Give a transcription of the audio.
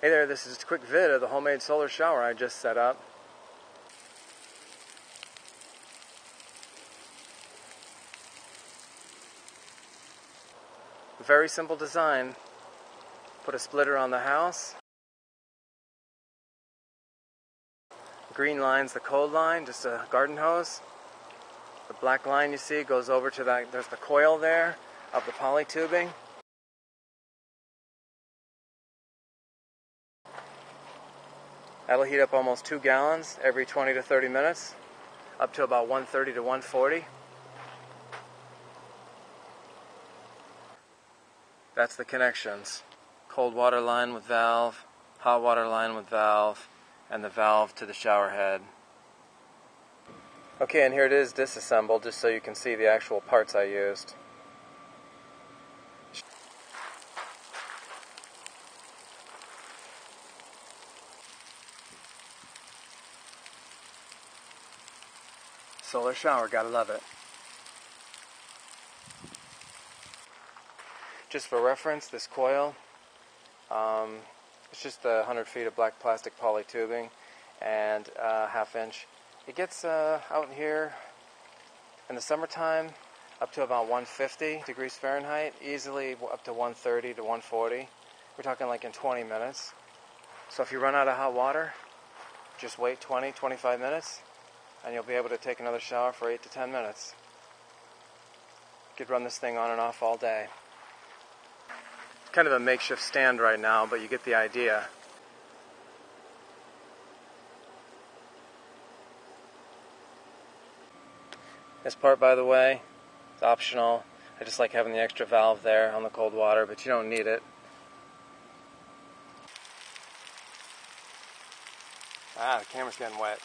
Hey there, this is a quick vid of the homemade solar shower I just set up. Very simple design. Put a splitter on the house. Green line's the cold line, just a garden hose. The black line you see goes over to that, there's the coil there of the poly tubing. That'll heat up almost two gallons every 20 to 30 minutes, up to about 130 to 140. That's the connections. Cold water line with valve, hot water line with valve, and the valve to the shower head. Okay, and here it is disassembled just so you can see the actual parts I used. Solar shower, gotta love it. Just for reference, this coil, um, it's just a 100 feet of black plastic poly tubing and a half inch. It gets uh, out here in the summertime up to about 150 degrees Fahrenheit, easily up to 130 to 140. We're talking like in 20 minutes. So if you run out of hot water, just wait 20, 25 minutes, and you'll be able to take another shower for 8 to 10 minutes. You could run this thing on and off all day. It's kind of a makeshift stand right now, but you get the idea. This part, by the way, is optional. I just like having the extra valve there on the cold water, but you don't need it. Ah, the camera's getting wet.